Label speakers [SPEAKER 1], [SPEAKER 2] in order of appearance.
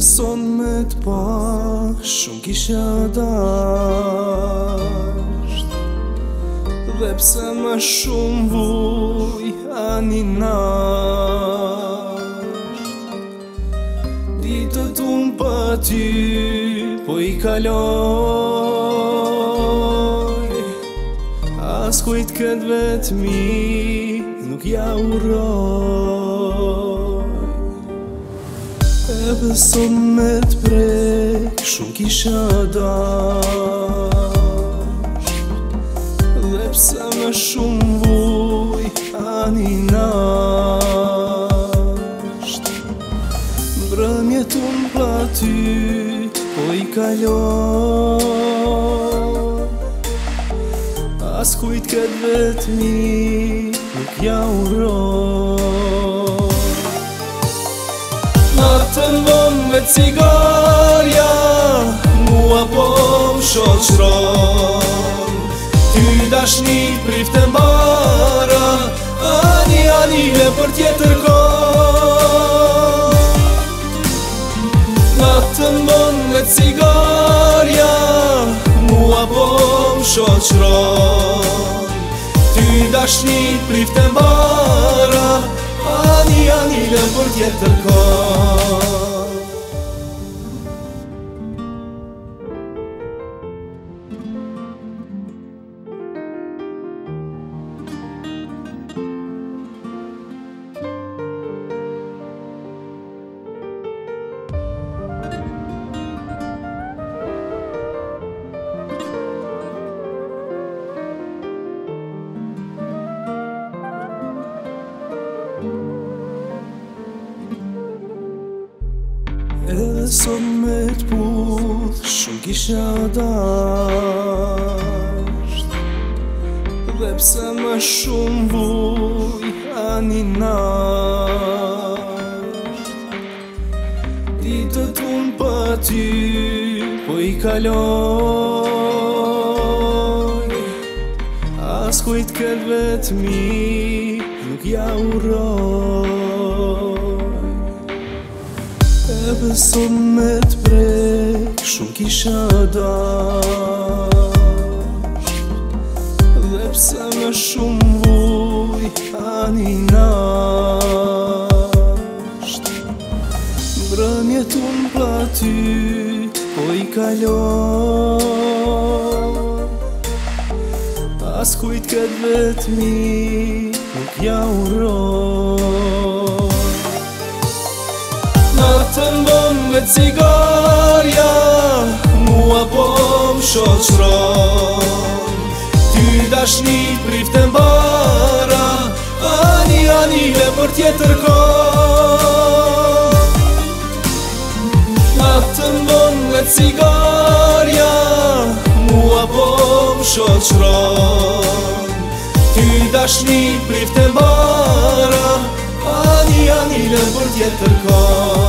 [SPEAKER 1] sot me të pa Shumë kisha dasht Dhe pse më shumë vuj anina Ditët unë pa ty Po i kaloj As kujtë këtë vetëmi Nuk ja uroj Shepë sot me të prej, shumë kisha dhe Lepse me shumë vuj, ani nasht Brëmje të më platy, po i kalon As kujt këtë vetë mi, nuk ja uron Natën vëm me cigarja Mua po më shodë Ty dash një prift mbara Ani, ani e për tjetër ko Natën vëm me cigarja Mua po më shodë Ty dash një prift mbara 啊，你啊，你的不相欠的 Edhe sot me t'put Shumë kisha dasht Dhe pse me shumë vuj Ani nasht Ditët unë pa ty Po i kaloj As kujt këtë vetë mi Nuk ja uroj Edhe sot me të prej Shumë kisha da Dhe pse me shumë vuj Ani nasht Brënje të më platy Po i kalon Pas kujt këtë vetë mi Nuk ja uron të mbëm dhe cigarja Mua po më shoqron Ty dashni prifte mbara Ani, ani le për tjetër ko Natë të mbëm dhe cigarja Mua po më shoqron Ty dashni prifte mbara Ani, ani le për tjetër ko